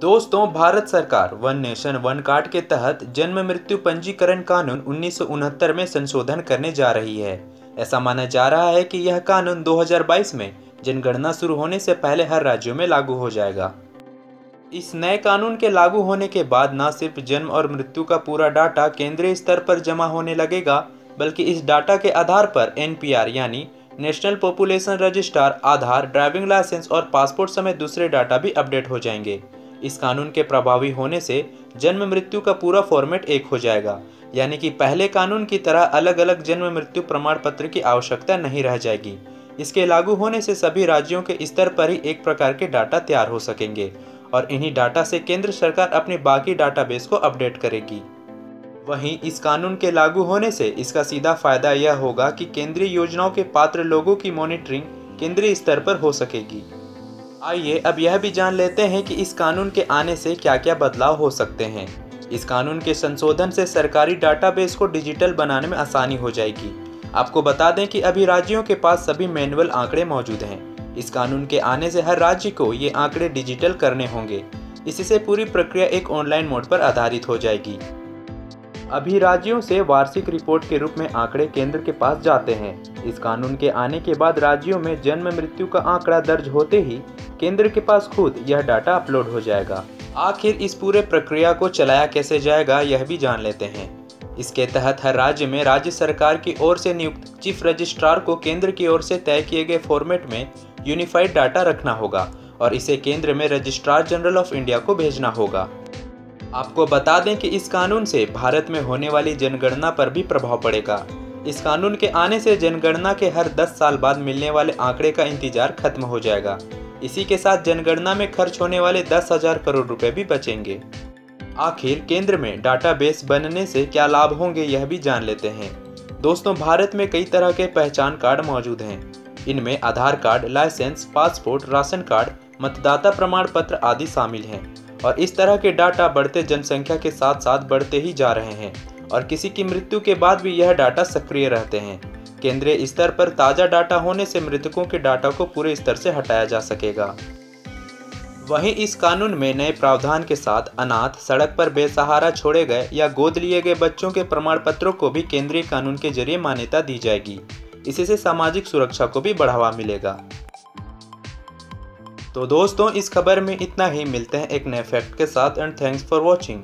दोस्तों, भारत सरकार one nation, one card के तहत जन्म, मृत्यु, पंजीकरण कानून उन्नीस सौ उनहत्तर में संशोधन करने जा रही है। ऐसा माना जा रहा है कि यह कानून 2022 में जनगणना शुरू होने से पहले हर राज्यों में लागू हो जाएगा। इस नए कानून के लागू होने के बाद न सिर्फ़ जन्म और मृत्यु का पूरा डाटा केंद्रीय स्तर पर जमा होने लगेगा, बल्कि इस डाटा के आधार पर एनपीआर यानी national population registrar, Aadhaar, driving licence और पासपोर्ट समेत दूसरे डाटा भी अपडेट हो जाएँगे। इस कानून के प्रभावी होने से जन्म मृत्यु का पूरा फॉर्मेट एक हो जाएगा। यानी कि पहले कानून की तरह अलग अलग जन्म मृत्यु प्रमाण पत्र की आवश्यकता नहीं रह जाएगी। इसके लागू होने से सभी राज्यों के स्तर पर ही एक प्रकार के डाटा तैयार हो सकेंगे और इन्हीं डाटा से केंद्र सरकार अपने बाकी डाटाबेस को अपडेट करेगी। वहीं इस कानून के लागू होने से इसका सीधा फ़ायदा यह होगा कि केंद्रीय योजनाओं के पात्र लोगों की मॉनिटरिंग केंद्रीय स्तर पर हो सकेगी। आइए, अब यह भी जान लेते हैं कि इस कानून के आने से क्या क्या बदलाव हो सकते हैं। इस कानून के संशोधन से सरकारी डाटाबेस को डिजिटल बनाने में आसानी हो जाएगी। आपको बता दें कि अभी राज्यों के पास सभी मैनुअल आंकड़े मौजूद हैं। इस कानून के आने से हर राज्य को ये आंकड़े डिजिटल करने होंगे। इससे पूरी प्रक्रिया एक ऑनलाइन मोड पर आधारित हो जाएगी। अभी राज्यों से वार्षिक रिपोर्ट के रूप में आंकड़े केंद्र के पास जाते हैं। इस कानून के आने के बाद राज्यों में जन्म मृत्यु का आंकड़ा दर्ज होते ही केंद्र के पास खुद यह डाटा अपलोड हो जाएगा। आखिर इस पूरे प्रक्रिया को चलाया कैसे जाएगा, यह भी जान लेते हैं। इसके तहत हर राज्य में राज्य सरकार की ओर से नियुक्त चीफ रजिस्ट्रार को केंद्र की ओर से तय किए गए फॉर्मेट में यूनिफाइड डाटा रखना होगा और इसे केंद्र में रजिस्ट्रार जनरल ऑफ़ इंडिया को भेजना होगा। आपको बता दें कि इस कानून से भारत में होने वाली जनगणना पर भी प्रभाव पड़ेगा। इस कानून के आने से जनगणना के हर 10 साल बाद मिलने वाले आंकड़े का इंतज़ार खत्म हो जाएगा। इसी के साथ जनगणना में खर्च होने वाले दस हज़ार करोड़ रुपए भी बचेंगे। आखिर केंद्र में डाटाबेस बनने से क्या लाभ होंगे, यह भी जान लेते हैं। दोस्तों, भारत में कई तरह के पहचान कार्ड मौजूद हैं। इनमें Aadhaar card, licence, passport, ration card, मतदाता प्रमाण पत्र आदि शामिल हैं। और इस तरह के डाटा बढ़ते जनसंख्या के साथ साथ बढ़ते ही जा रहे हैं। और किसी की मृत्यु के बाद भी यह डाटा सक्रिय रहते हैं। केंद्रीय स्तर पर ताज़ा डाटा होने से मृतकों के डाटा को पूरे स्तर से हटाया जा सकेगा। वहीं इस कानून में नए प्रावधान के साथ अनाथ, सड़क पर बेसहारा छोड़े गए या गोद लिए गए बच्चों के प्रमाण पत्रों को भी केंद्रीय कानून के ज़रिए मान्यता दी जाएगी। इससे सामाजिक सुरक्षा को भी बढ़ावा मिलेगा। तो दोस्तों, इस खबर में इतना ही। मिलते हैं एक नए फैक्ट के साथ एंड थैंक्स फॉर वॉचिंग